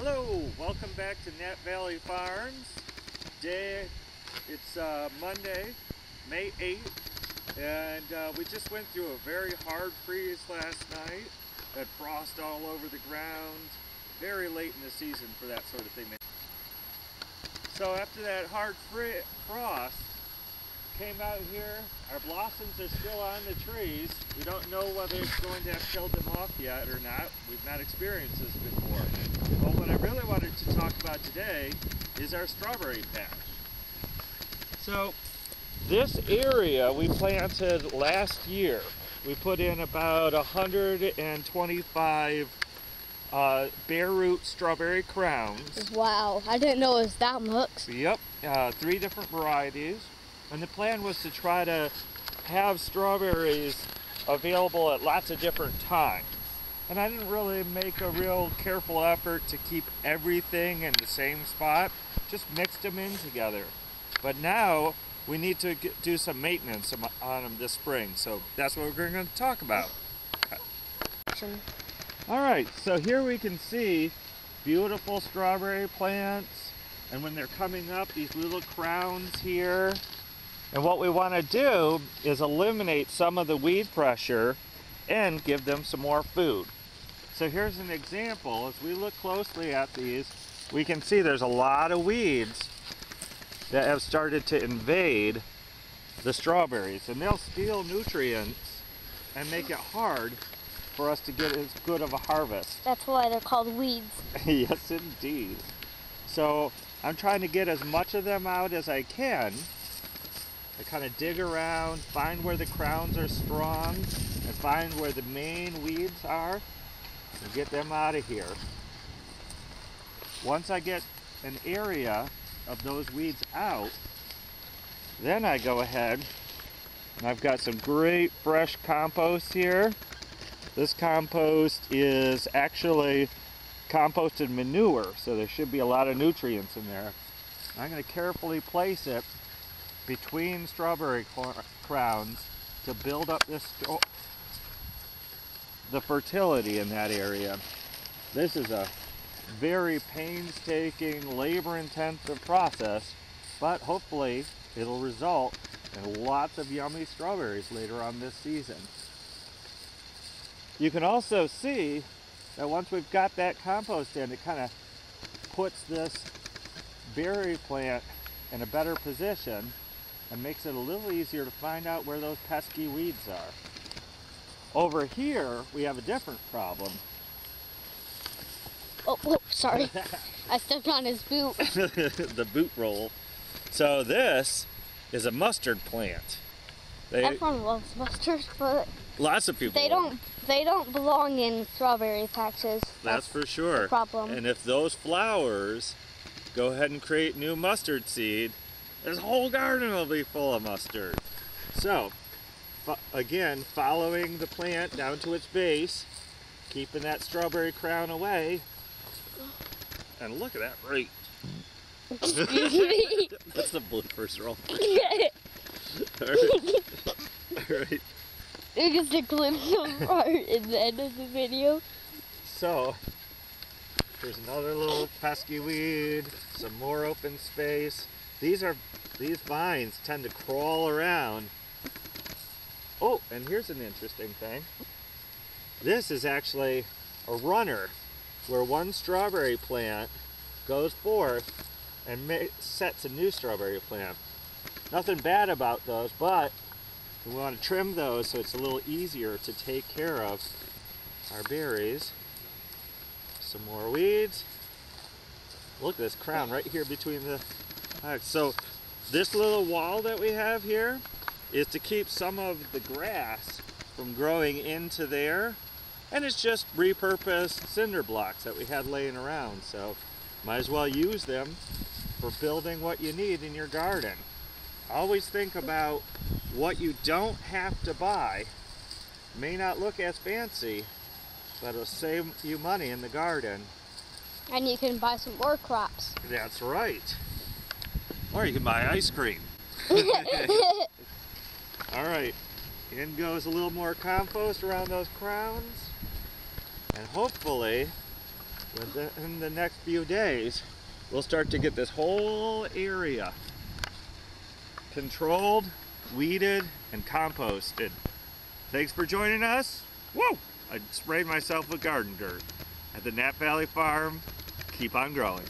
Hello, welcome back to Knapp Valley Farms. Day, it's uh, Monday, May 8th, and uh, we just went through a very hard freeze last night. Had frost all over the ground. Very late in the season for that sort of thing. So after that hard frost, came out here. Our blossoms are still on the trees. We don't know whether it's going to have killed them off yet or not. We've not experienced this before. But what I really wanted to talk about today is our strawberry patch. So this area we planted last year. We put in about 125 uh, bare root strawberry crowns. Wow, I didn't know it was that much. Yep, uh, three different varieties. And the plan was to try to have strawberries available at lots of different times. And I didn't really make a real careful effort to keep everything in the same spot, just mixed them in together. But now we need to get, do some maintenance on- on them this spring, so that's what we're going to talk about. All right, so here we can see beautiful strawberry plants, and when they're coming up, these little crowns here. And what we want to do is eliminate some of the weed pressure and give them some more food. So here's an example. As we look closely at these, we can see there's a lot of weeds that have started to invade the strawberries, and they'll steal nutrients and make it hard for us to get as good of a harvest. That's why they're called weeds. yes, indeed. So I'm trying to get as much of them out as I can. I kind of dig around, find where the crowns are strong, and find where the main weeds are, and get them out of here. Once I get an area of those weeds out, then I go ahead and I've got some great fresh compost here. This compost is actually composted manure, so there should be a lot of nutrients in there. I'm going to carefully place it between strawberry crowns to build up this the fertility in that area. This is a very painstaking, labor-intensive process, but hopefully it'll result in lots of yummy strawberries later on this season. You can also see that once we've got that compost in, it kind of puts this berry plant in a better position and makes it a little easier to find out where those pesky weeds are. Over here, we have a different problem. Oh, oh sorry. I stepped on his boot. the boot roll. So this is a mustard plant. They, Everyone loves mustard, but lots of people. they love don't. They don't belong in strawberry patches. That's for sure. problem. And if those flowers go ahead and create new mustard seed, this whole garden will be full of mustard. So, again, following the plant down to its base, keeping that strawberry crown away, and look at that rate. Excuse me. That's the bloopers roll. All right. All right. It is a glimpse of art in the end of the video. So, there's another little pesky weed, some more open space. These are these vines tend to crawl around. Oh, and here's an interesting thing. This is actually a runner where one strawberry plant goes forth and sets a new strawberry plant. Nothing bad about those, but we want to trim those so it's a little easier to take care of our berries. Some more weeds. Look at this crown right here between the. Alright, so this little wall that we have here is to keep some of the grass from growing into there. And it's just repurposed cinder blocks that we had laying around. So might as well use them for building what you need in your garden. Always think about what you don't have to buy. May not look as fancy, but it'll save you money in the garden. And you can buy some more crops. That's right. Or you can buy ice cream. All right, in goes a little more compost around those crowns. And hopefully within the next few days, we'll start to get this whole area controlled, weeded, and composted. Thanks for joining us. Whoa! I sprayed myself with garden dirt at the Knapp Valley Farm. Keep on growing.